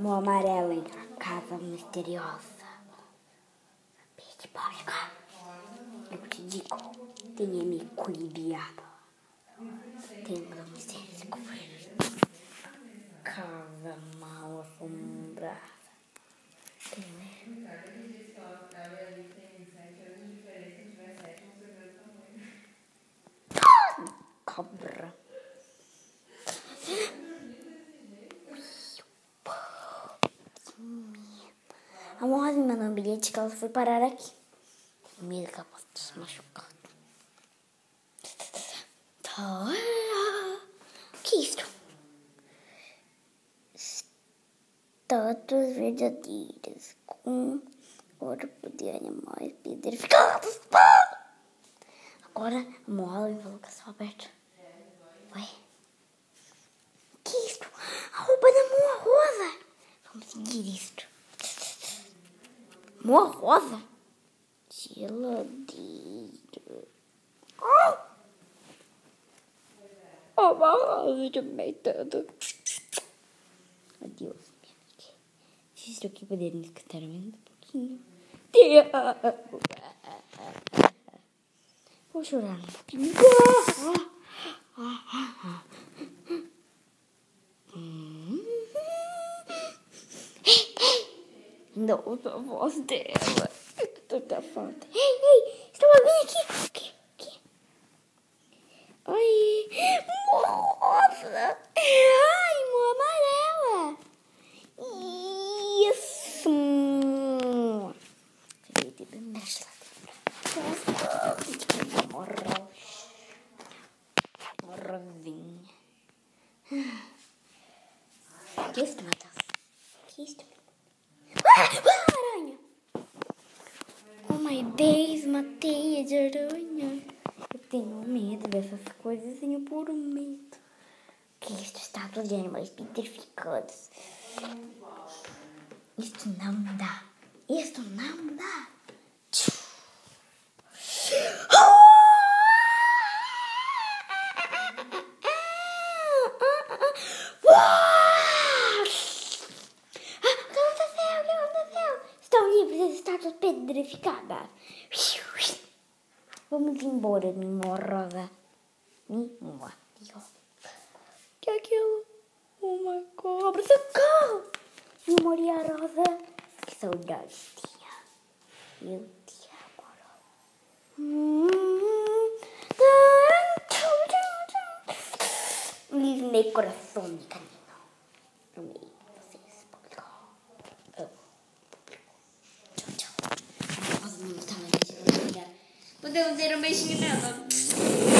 Mo amarelo entra casa misteriosa. Pede pode Eu te digo, tenha me cuidado. Tenha misericórdia. A Moça me mandou um bilhete que ela foi parar aqui. Medo que ela possa se machucar. Tá. O que é isso? Estátuas verdadeiras com corpo de animais petrificados. Agora a mola me falou que estava aberta. Ué? O que é isso? A roupa da Moa Rosa. Vamos seguir isto. Moa Rosa? Geladeira. Oh! Uma rosa de meitando. Adeus, minha amiga. Vocês aqui poderem escutar mais um pouquinho. Vou chorar um pouquinho. Não, a voz dela. Toda falta. Ei, ei, estão alguém aqui? Aqui, aqui. Oi. Moça. Ai, mo amarela. Isso. Mexe lá dentro. Morro. Morrozinha. Que isso, Matheus? Que isso? Aranha! Oh my days, uma teia de aranha. Eu tenho medo dessas coisas, tenho puro medo. Que isso, estátuas de animais petrificados. Isto não dá. Isto não dá. Estão livres as estátuas pedrificadas. Vamos embora, minha rosa. Minha Que é aquilo? Uma cobra. Socorro! Eu morri a rosa. Que saudade tinha. Eu te amo. Livre coração de canino. Amei Deus, dê um beijinho nela.